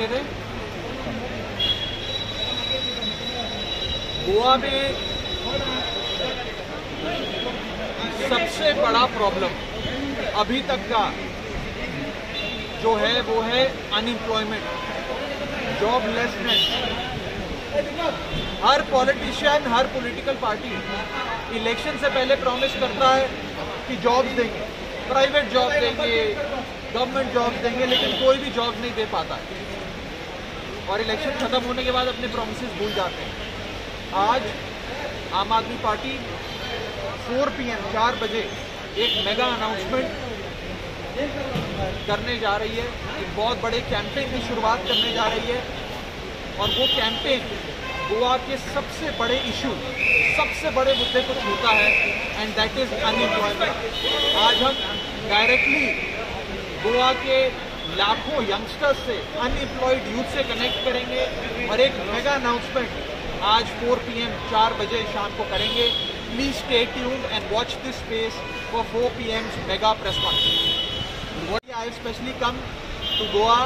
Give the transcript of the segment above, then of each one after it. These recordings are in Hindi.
दे दें। गोवा में सबसे बड़ा प्रॉब्लम अभी तक का जो है, वो है अनएम्प्लॉयमेंट जॉबलेसनेस हर पॉलिटिशियन हर पॉलिटिकल पार्टी इलेक्शन से पहले प्रॉमिस करता है कि जॉब्स देंगे। प्राइवेट जॉब देंगे गवर्नमेंट जॉब्स देंगे, लेकिन कोई भी जॉब नहीं दे पाता है। और इलेक्शन खत्म होने के बाद अपने प्रोमिस भूल जाते हैं। आज आम आदमी पार्टी 4 पीएम 4 बजे एक मेगा अनाउंसमेंट करने जा रही है। एक बहुत बड़े कैंपेन की शुरुआत करने जा रही है। और वो कैंपेन गोवा के सबसे बड़े इशू सबसे बड़े मुद्दे को छूता है एंड दैट इज़ अनएम्प्लॉयमेंट आज हम डायरेक्टली गोवा के लाखों यंगस्टर्स से अनएम्प्लॉयड यूथ से कनेक्ट करेंगे और एक मेगा अनाउंसमेंट आज 4 पीएम 4 बजे शाम को करेंगे। Please stay tuned and watch this space for four P PM mega press conference I specially come to Goa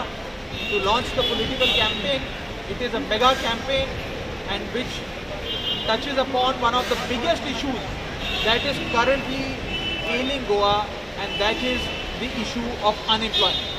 to launch the political campaign it is a mega campaign and which touch is upon one of the biggest issues that is currently failing Goa and that is the issue of unemployment